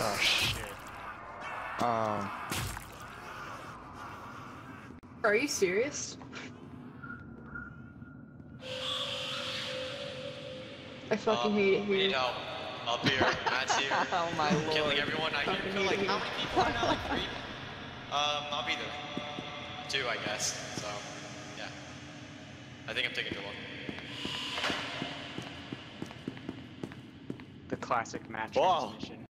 Oh shit. Um, Are you serious? I fucking Um, hate it We need help. Up here, Matt's here. oh my lord. Killing everyone. I hear Fucking feel like how many people are now? Like three? Um, I'll be there. Two, I guess. So, yeah. I think I'm taking too long. The classic match Whoa.